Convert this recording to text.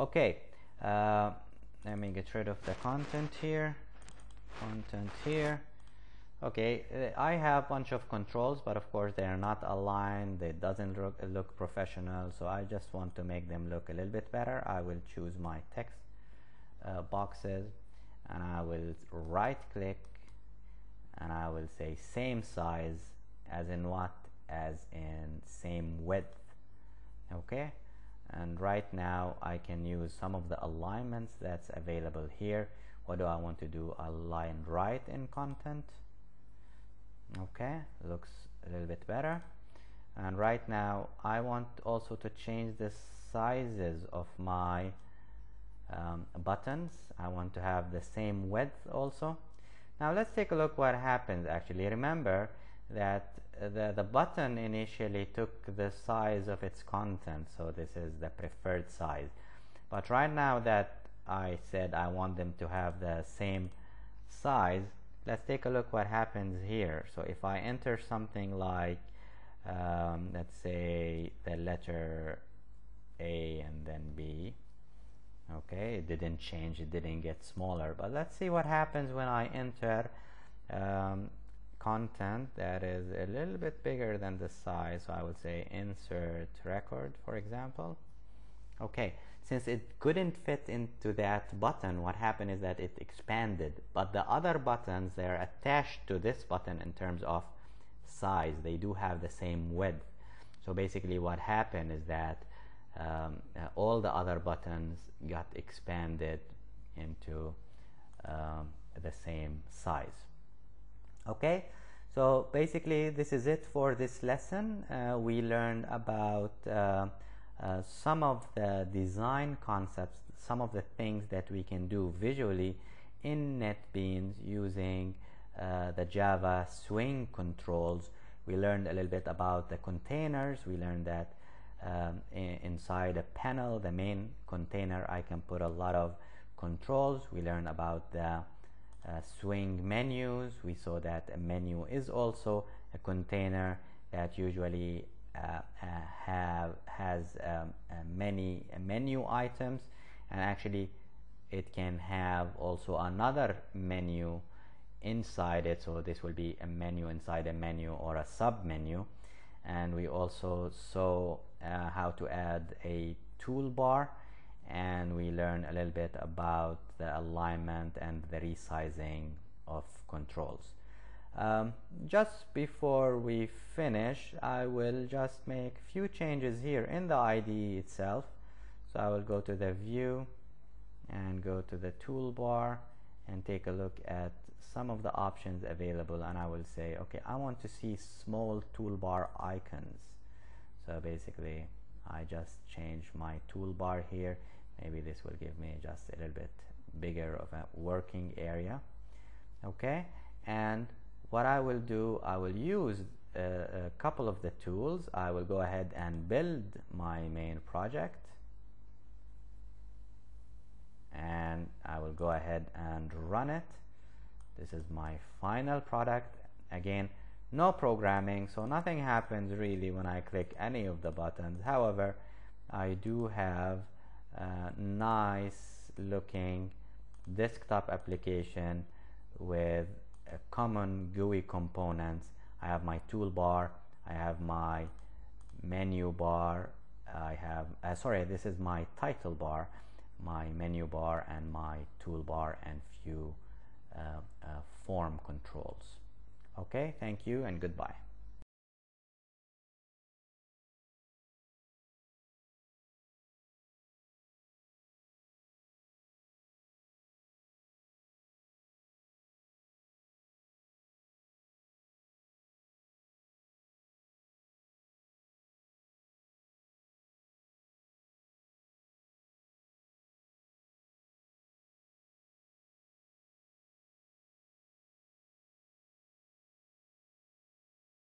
okay uh, let me get rid of the content here. Content here. Okay uh, I have a bunch of controls but of course they are not aligned. It doesn't look, look professional so I just want to make them look a little bit better. I will choose my text uh, boxes and I will right click and I will say same size as in what? As in same width. Okay and right now I can use some of the alignments that's available here. What do I want to do? Align right in content. Okay looks a little bit better. And right now I want also to change the sizes of my um, buttons. I want to have the same width also. Now let's take a look what happens actually. Remember that the, the button initially took the size of its content so this is the preferred size. But right now that I said I want them to have the same size let's take a look what happens here. So if I enter something like um, let's say the letter A and then B okay it didn't change it didn't get smaller. But let's see what happens when I enter um, content that is a little bit bigger than the size so I would say insert record for example. Okay since it couldn't fit into that button what happened is that it expanded. But the other buttons they're attached to this button in terms of size. They do have the same width. So basically what happened is that um, uh, all the other buttons got expanded into um, the same size okay? So basically this is it for this lesson. Uh, we learned about uh, uh, some of the design concepts some of the things that we can do visually in NetBeans using uh, the Java swing controls. We learned a little bit about the containers. We learned that um, inside a panel the main container I can put a lot of controls. We learned about the uh, swing menus. We saw that a menu is also a container that usually uh, uh, have has um, many menu items. And actually it can have also another menu inside it. So this will be a menu inside a menu or a sub menu and we also saw uh, how to add a toolbar and we learn a little bit about the alignment and the resizing of controls. Um, just before we finish, I will just make a few changes here in the IDE itself. So I will go to the view and go to the toolbar and take a look at some of the options available and I will say okay I want to see small toolbar icons so basically I just change my toolbar here maybe this will give me just a little bit bigger of a working area. Okay? And what I will do I will use a, a couple of the tools. I will go ahead and build my main project. And I will go ahead and run it. This is my final product. Again no programming so nothing happens really when I click any of the buttons. However I do have a nice looking desktop application with a common GUI components. I have my toolbar I have my menu bar I have uh, sorry this is my title bar my menu bar and my toolbar and few uh, uh, form controls. Okay thank you and goodbye